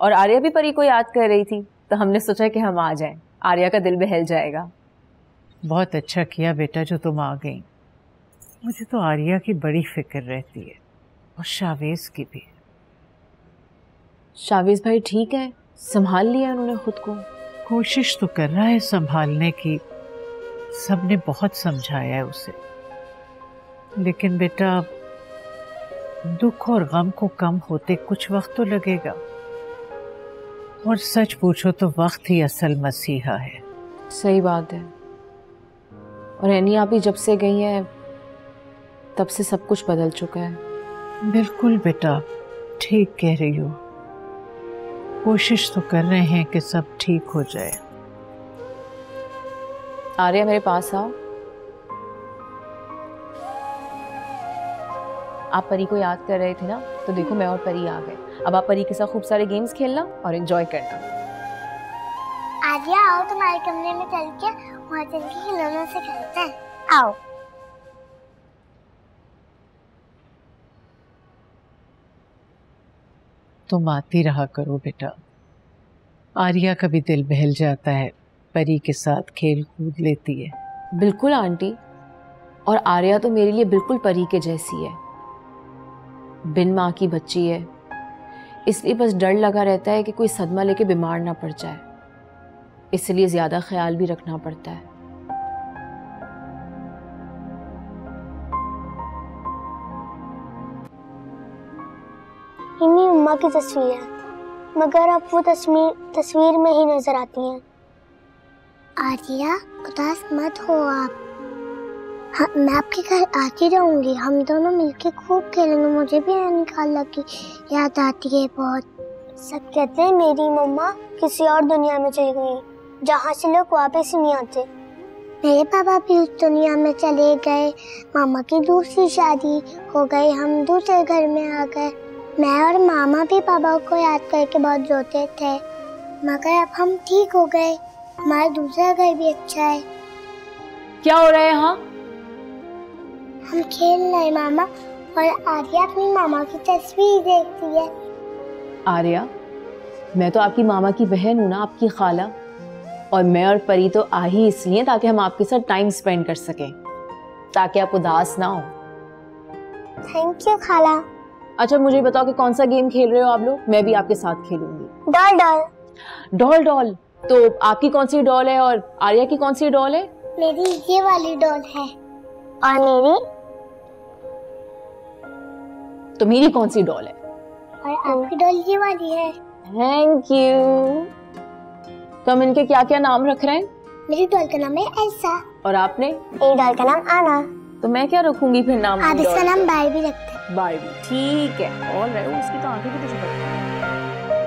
और आर्या भी परी को याद कर रही थी तो हमने सोचा कि हम आ जाएँ। आर्या का दिल बहल जाएगा। बहुत अच्छा किया बेटा जो तुम आ गई। मुझे तो आर्या की बड़ी फ़िक्र रहती है और शावेज की भी। शावेज भाई ठीक है? संभाल लिया उन्होंने खुद को? कोशिश तो कर रहा है संभालने की। सबने बहुत समझाया है उसे। लेकिन बेटा दुख और गम को कम होते कुछ वक्त तो लगेगा। और सच पूछो तो वक्त ही असल मसीहा है। सही बात है। और एनी आप ही जब से गई हैं तब से सब कुछ बदल चुका है। बिल्कुल बेटा ठीक कह रही हो। कोशिश तो कर रहे हैं कि सब ठीक हो जाए। आर्या मेरे पास आओ। आप परी को याद कर रहे थे ना तो देखो मैं और परी आ गए। अब आप परी के साथ खूब सारे गेम्स खेलना और एंजॉय करना। आर्या आओ तुम्हारे कमरे में चल के वहाँ चल के खिलौनों से खेलते हैं। आओ। तुम आती रहा करो बेटा। आर्या का भी दिल बहल जाता है परी के साथ खेल कूद लेती है। बिल्कुल आंटी। और आर्या तो मेरे लिए बिल्कुल परी के जैसी है। बिन माँ की बच्ची है। इसलिए बस डर लगा रहता है कि कोई सदमा लेके बीमार ना पड़ जाए। इसलिए ज़्यादा ख्याल भी रखना पड़ता है। मेरी उम्मा की तस्वीर है, मगर अब वो तस्वीर तस्वीर में ही नज़र आती हैं। आर्या, उदास मत हो आप। हाँ, मैं आपके घर आती रहूँगी। हम दोनों मिलके खूब खेलेंगे। मुझे भी निकाल की याद आती है बहुत। सब कहते हैं मेरी मम्मा किसी और दुनिया में चली गई जहाँ से लोग वापस ही नहीं आते। मेरे पापा भी उस दुनिया में चले गए। मामा की दूसरी शादी हो गई। हम दूसरे घर में आ गए। मैं और मामा भी पापा को याद करके बहुत रोते थे। मगर अब हम ठीक हो गए। हमारा दूसरा घर भी अच्छा है। क्या हो रहा है यहाँ? हम खेल रहे मामा। और आर्या अपनी मामा की तस्वीर देखती है। आर्या मैं तो आपकी मामा की बहन हूँ ना आपकी खाला। और मैं और परी तो आ ही इसलिए ताकि हम आपके साथ टाइम स्पेंड कर सकें ताकि आप उदास ना हो। थैंक यू खाला। अच्छा मुझे बताओ कि कौन सा गेम खेल रहे हो आप लोग? मैं भी आपके साथ खेलूँगी। डॉल डॉल डॉल डॉल तो आपकी कौन सी डॉल है और आर्या की कौन सी डॉल है? मेरी ये वाली डॉल है। और मेरी? तो मेरी कौन सी डॉल है? और आपकी डॉल ये वाली है। थैंक यू तो हम इनके क्या क्या नाम रख रहे हैं? मेरी डॉल का नाम है एल्सा और आपने? मेरी डॉल का नाम आना तो मैं क्या रखूँगी फिर नाम आप इसका नाम बाय भी रखते हैं। बारबी ठीक है। और राइट उसकी तो आँखें भी तो हैं।